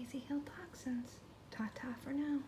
Daisy Hill Toxins. Ta-ta for now.